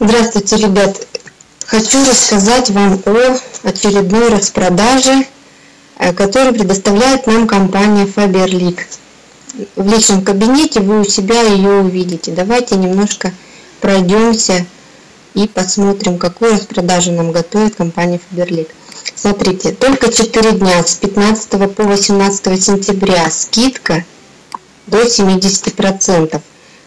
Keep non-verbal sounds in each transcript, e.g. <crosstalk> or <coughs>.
Здравствуйте, ребят! Хочу рассказать вам о очередной распродаже, э, которую предоставляет нам компания Faberlic. В личном кабинете вы у себя ее увидите. Давайте немножко пройдемся и посмотрим, какую распродажу нам готовит компания Faberlic. Смотрите, только 4 дня с 15 по 18 сентября скидка до 70%.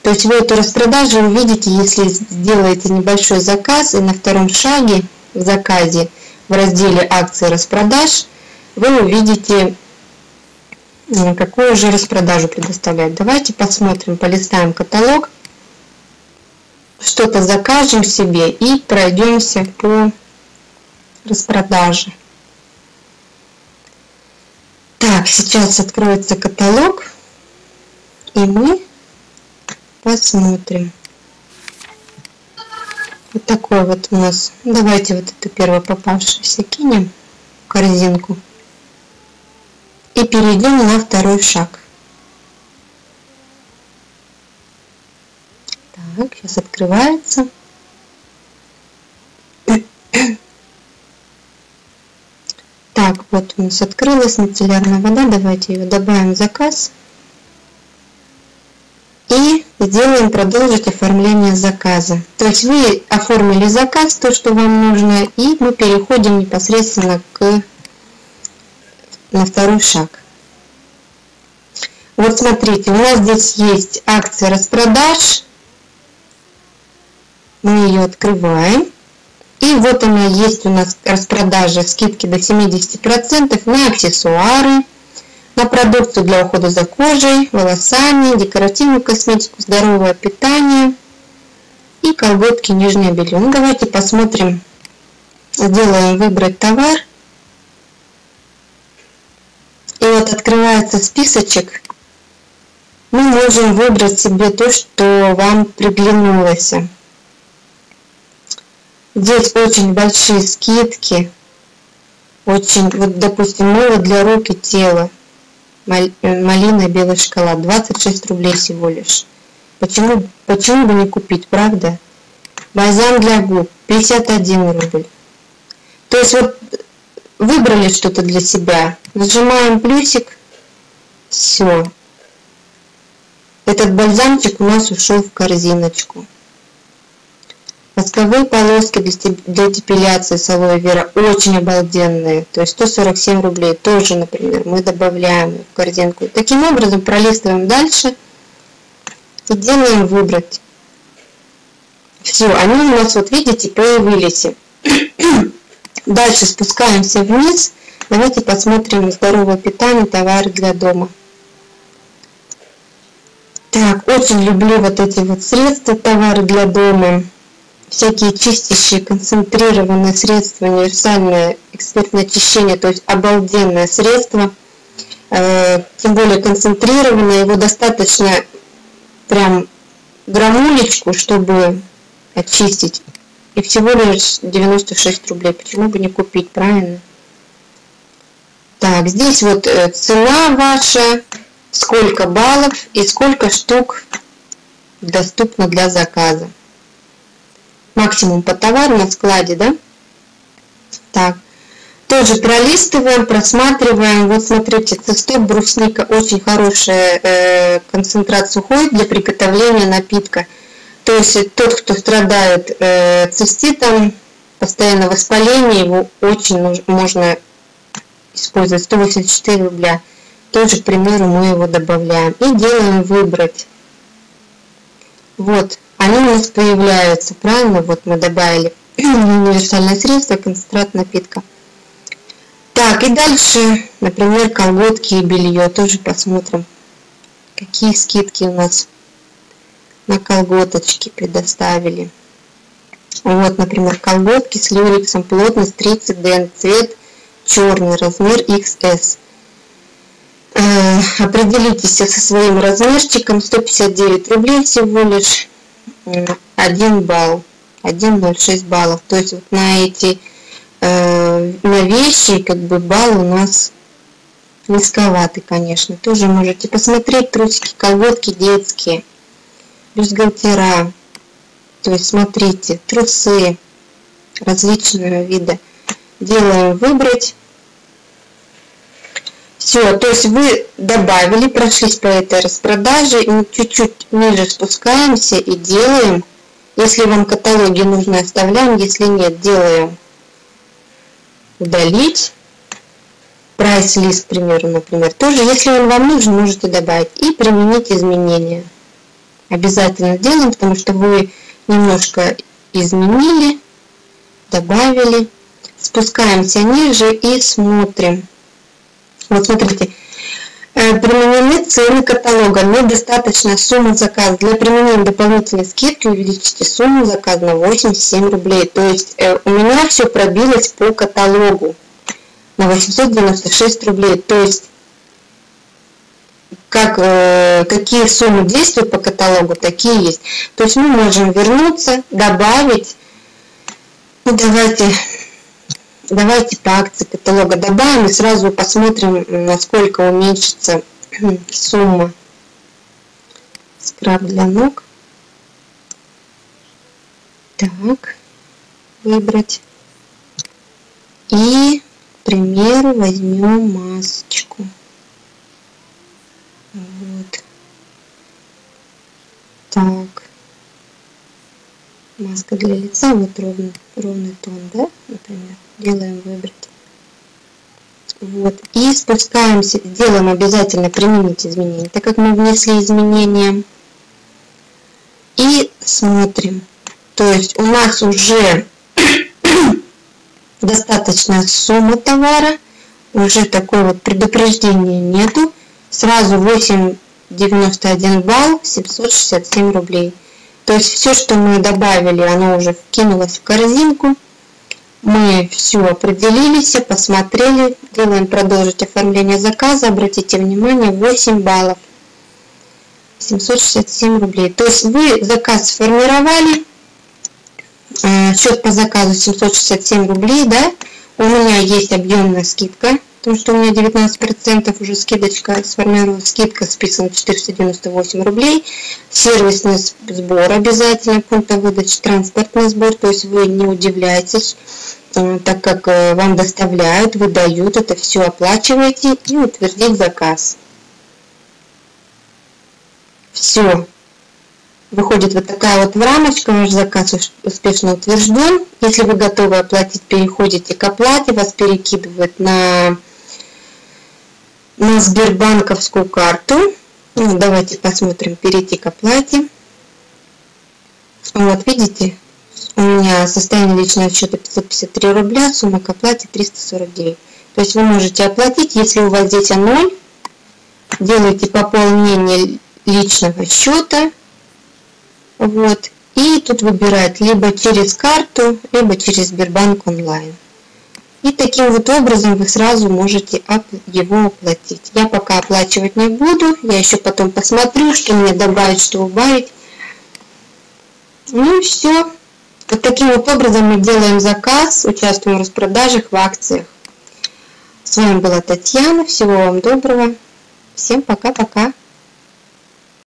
То есть вы эту распродажу увидите, если сделаете небольшой заказ и на втором шаге в заказе в разделе акции распродаж вы увидите, какую же распродажу предоставляют. Давайте посмотрим, полистаем каталог, что-то закажем себе и пройдемся по распродаже. Так, сейчас откроется каталог, и мы посмотрим. Вот такой вот у нас. Давайте вот это первое попавшееся кинем в корзинку. И перейдем на второй шаг. Так, сейчас открывается. Так, вот у нас открылась мицеллярная вода. Давайте ее добавим в заказ. И сделаем продолжить оформление заказа. То есть вы оформили заказ, то, что вам нужно, и мы переходим непосредственно к, на второй шаг. Вот смотрите, у нас здесь есть акция распродаж. Мы ее открываем. И вот она есть у нас распродажа скидки до 70% на аксессуары, на продукцию для ухода за кожей, волосами, декоративную косметику, здоровое питание и колготки нижнее белье. Ну, давайте посмотрим, сделаем выбрать товар. И вот открывается списочек. Мы можем выбрать себе то, что вам приглянулось. Здесь очень большие скидки. Очень, вот, допустим, мыло для рук и тела. Малина белый шоколад 26 рублей всего лишь. Почему почему бы не купить правда? Бальзам для губ 51 рубль. То есть вот выбрали что-то для себя нажимаем плюсик все этот бальзамчик у нас ушел в корзиночку Восковые полоски для депиляции с алоэ вера очень обалденные. То есть 147 рублей тоже, например, мы добавляем в корзинку. Таким образом пролистываем дальше и делаем выбрать. Все, они у нас, вот видите, появились. <coughs> Дальше спускаемся вниз. Давайте посмотрим здоровое питание, товары для дома. Так, очень люблю вот эти вот средства, товары для дома всякие чистящие, концентрированные средства, универсальное экспертное очищение, то есть обалденное средство, э, тем более концентрированное, его достаточно прям грамулечку, чтобы очистить. И всего лишь 96 рублей. Почему бы не купить, правильно? Так, здесь вот э, цена ваша, сколько баллов и сколько штук доступно для заказа максимум по товару на складе, да? Так, тоже пролистываем, просматриваем. Вот смотрите, цистеп, брусника, очень хорошая э, концентрация уходит для приготовления напитка. То есть тот, кто страдает э, циститом, постоянно воспаление, его очень можно использовать. 184 рубля. Тоже, к примеру, мы его добавляем. И делаем выбрать. Вот, они у нас появляются, правильно? Вот мы добавили <clears throat> универсальное средство, концентрат напитка. Так, и дальше, например, колготки и белье. Тоже посмотрим, какие скидки у нас на колготочки предоставили. Вот, например, колготки с люрексом, плотность 30 дн, цвет черный, размер XS. Э, определитесь со своим размерчиком, 159 рублей всего лишь. 1 балл, 1,06 баллов. То есть вот на эти, э, на вещи как бы балл у нас низковатый, конечно. Тоже можете посмотреть трусики, колготки детские, бюстгальтера. То есть смотрите, трусы различного вида. Делаем выбрать. Все, то есть вы добавили, прошлись по этой распродаже, и чуть-чуть ниже спускаемся и делаем. Если вам каталоги нужны, оставляем, если нет, делаем удалить. Прайс-лист, к примеру, например. Тоже, если он вам нужен, можете добавить. И применить изменения. Обязательно делаем, потому что вы немножко изменили, добавили. Спускаемся ниже и смотрим. Вот смотрите, э, применены цены каталога, недостаточная сумма заказа. Для применения дополнительной скидки увеличите сумму заказа на 87 рублей. То есть э, у меня все пробилось по каталогу на 896 рублей. То есть как, э, какие суммы действуют по каталогу, такие есть. То есть мы можем вернуться, добавить. Ну, давайте, давайте по акции каталога добавим и сразу посмотрим, насколько уменьшится сумма. Скраб для ног. Так, выбрать. И, к примеру, возьмем масочку. Вот. Так. Маска для лица, вот ровный, ровный тон, да, например. Делаем выбрать. Вот. И спускаемся, делаем обязательно применить изменения, так как мы внесли изменения. И смотрим. То есть у нас уже <coughs> достаточная сумма товара, уже такое вот предупреждения нету сразу 8,91 балл, 767 рублей. То есть все, что мы добавили, оно уже вкинулось в корзинку. Мы все определились, посмотрели, делаем продолжить оформление заказа. Обратите внимание, 8 баллов, 767 рублей. То есть вы заказ сформировали, э, счет по заказу 767 рублей, да, у меня есть объемная скидка потому что у меня 19% уже скидочка сформировалась, скидка списана 498 рублей, сервисный сбор обязательно, пункта выдачи, транспортный сбор, то есть вы не удивляйтесь, э, так как э, вам доставляют, выдают, это все оплачиваете и утвердить заказ. Все. Выходит вот такая вот рамочка, ваш заказ успешно утвержден. Если вы готовы оплатить, переходите к оплате, вас перекидывают на на Сбербанковскую карту. Ну, давайте посмотрим, перейти к оплате. Вот, видите, у меня состояние личного счета 553 рубля, сумма к оплате 349. То есть вы можете оплатить, если у вас здесь 0, делаете пополнение личного счета, вот, и тут выбирать либо через карту, либо через Сбербанк онлайн. Таким вот образом вы сразу можете его оплатить. Я пока оплачивать не буду, я еще потом посмотрю, что мне добавить, что убавить. Ну и все. Вот таким вот образом мы делаем заказ, участвуем в распродажах, в акциях. С вами была Татьяна. Всего вам доброго. Всем пока-пока.